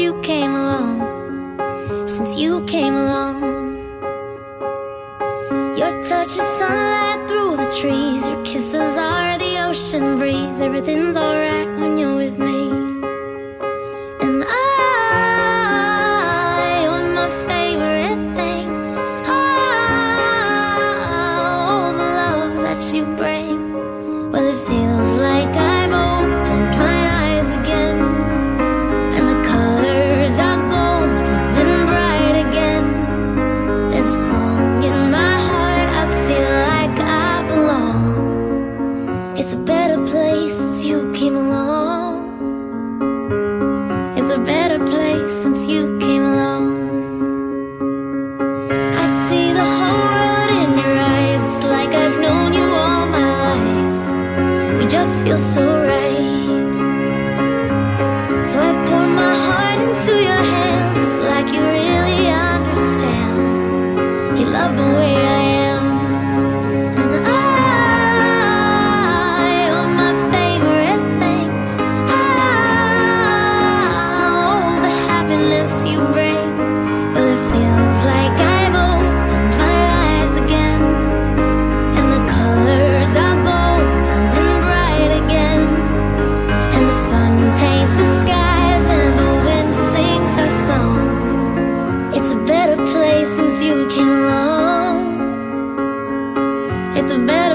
you came along, since you came along. Your touch is sunlight through the trees, your kisses are the ocean breeze, everything's alright. place since you came along. It's a better place since you came along. I see the whole world in your eyes. It's like I've known you all my life. We just feel so right. So I pour my heart into your hands. It's like you really understand. You love the way I. sun paints the skies and the wind sings her song. It's a better place since you came along. It's a better